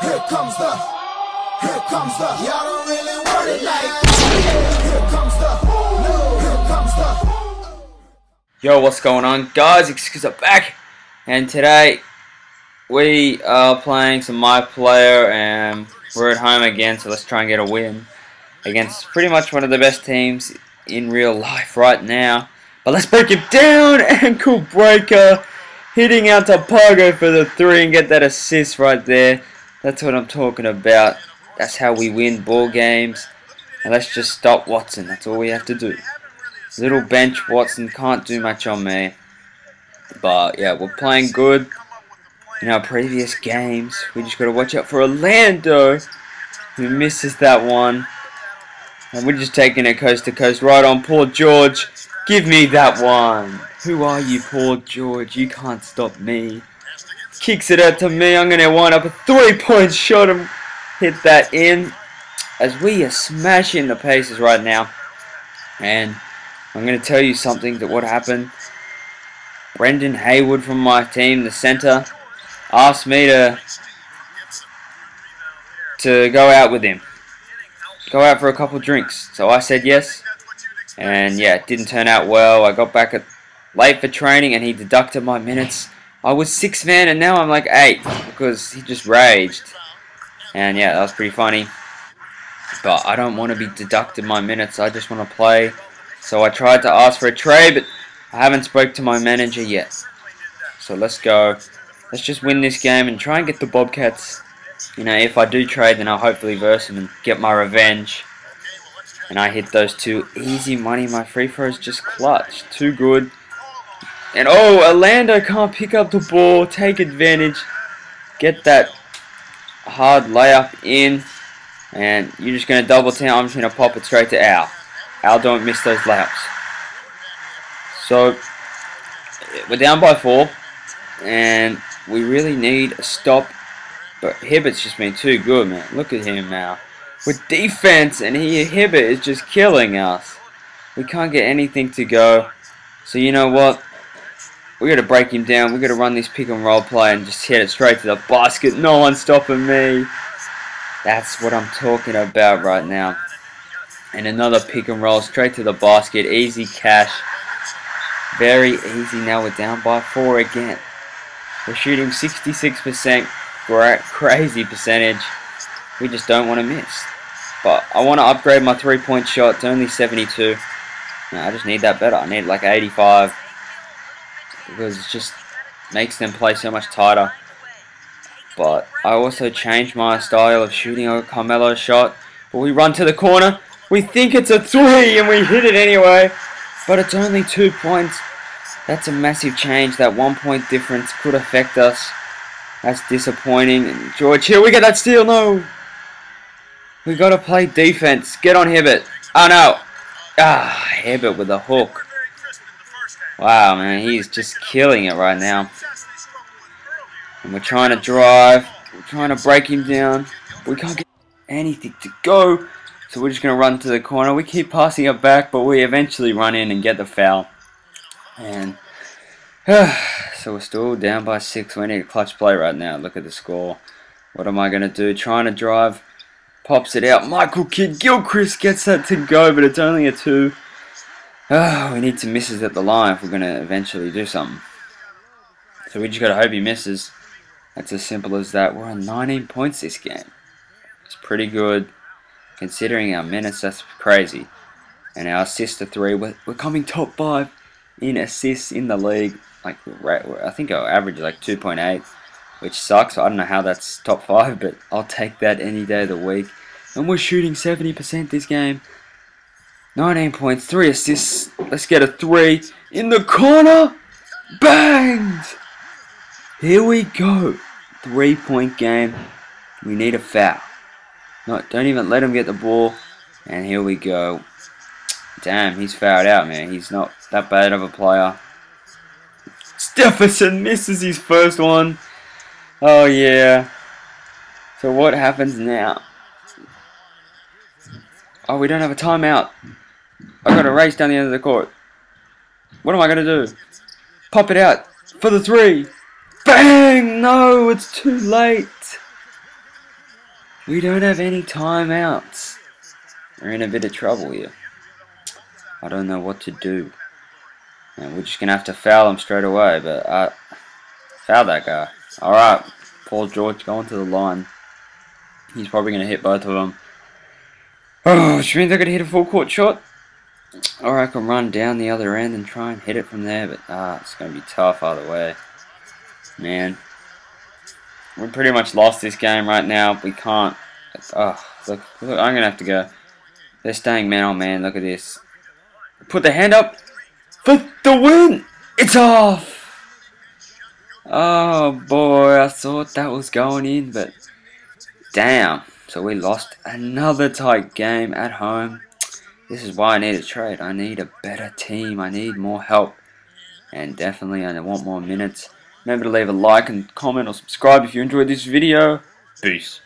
Here comes the, here comes the, y'all don't really want it like. Here comes the. Yo, what's going on, guys? Excuse I'm back, and today we are playing some my player, and we're at home again. So let's try and get a win against pretty much one of the best teams in real life right now. But let's break it down. Ankle breaker, hitting out to Pargo for the three and get that assist right there. That's what I'm talking about. That's how we win ball games. And let's just stop Watson. That's all we have to do. Little bench Watson can't do much on me. But yeah, we're playing good in our previous games. We just got to watch out for Orlando, who misses that one. And we're just taking it coast to coast right on Paul George. Give me that one. Who are you, Paul George? You can't stop me. Kicks it out to me. I'm going to wind up a three-point shot and hit that in. As we are smashing the Pacers right now. And I'm going to tell you something that what happened. Brendan Haywood from my team, the center, asked me to to go out with him. Go out for a couple drinks. So I said yes. And yeah, it didn't turn out well. I got back at late for training and he deducted my minutes. I was six man and now I'm like eight because he just raged. And yeah, that was pretty funny. But I don't want to be deducted my minutes. I just want to play. So I tried to ask for a trade, but I haven't spoke to my manager yet. So let's go. Let's just win this game and try and get the Bobcats. You know, if I do trade, then I'll hopefully verse them and get my revenge. And I hit those two easy money. My free throws just clutch. Too good. And oh, Orlando can't pick up the ball. Take advantage. Get that hard layup in. And you're just going to double team. I'm just going to pop it straight to Al. Al don't miss those layups. So, we're down by four. And we really need a stop. But Hibbert's just been too good, man. Look at him now. With defense, and he Hibbert is just killing us. We can't get anything to go. So you know what? We got to break him down. We got to run this pick and roll play and just hit it straight to the basket. No one's stopping me. That's what I'm talking about right now. And another pick and roll straight to the basket. Easy cash. Very easy. Now we're down by four again. We're shooting 66%. Great, crazy percentage. We just don't want to miss. But I want to upgrade my three-point shot. It's only 72. No, I just need that better. I need like 85. Because it just makes them play so much tighter. But I also changed my style of shooting a Carmelo shot. But we run to the corner. We think it's a three and we hit it anyway. But it's only two points. That's a massive change. That one point difference could affect us. That's disappointing. And George here, we get that steal. No. We gotta play defense. Get on Hibbert. Oh no. Ah, Hibbert with a hook. Wow, man, he's just killing it right now. And we're trying to drive. We're trying to break him down. We can't get anything to go. So we're just going to run to the corner. We keep passing it back, but we eventually run in and get the foul. And so we're still down by six. We need a clutch play right now. Look at the score. What am I going to do? Trying to drive. Pops it out. Michael Kidd Gilchrist gets that to go, but it's only a two. Oh, we need to misses at the line if we're going to eventually do something. So we just got to hope he misses. That's as simple as that. We're on 19 points this game. It's pretty good. Considering our minutes, that's crazy. And our assist to three, we're, we're coming top five in assists in the league. Like I think our average is like 2.8, which sucks. I don't know how that's top five, but I'll take that any day of the week. And we're shooting 70% this game. 19 points, 3 assists. Let's get a 3 in the corner. Banged! Here we go. 3 point game. We need a foul. No, don't even let him get the ball. And here we go. Damn, he's fouled out, man. He's not that bad of a player. Stephenson misses his first one. Oh, yeah. So what happens now? Oh, we don't have a timeout. I've got to race down the end of the court. What am I going to do? Pop it out for the three. Bang! No, it's too late. We don't have any timeouts. We're in a bit of trouble here. I don't know what to do. We're just going to have to foul him straight away. But uh, foul that guy. Alright. Paul George going to the line. He's probably going to hit both of them. Oh, which means going to hit a full court shot. Or I can run down the other end and try and hit it from there. But ah, it's going to be tough either way. Man. We pretty much lost this game right now. We can't. Oh, look, look I'm going to have to go. They're staying man on man. Look at this. Put the hand up for the win. It's off. Oh boy, I thought that was going in, but damn. So we lost another tight game at home. This is why I need a trade. I need a better team. I need more help. And definitely I want more minutes. Remember to leave a like and comment or subscribe if you enjoyed this video. Peace.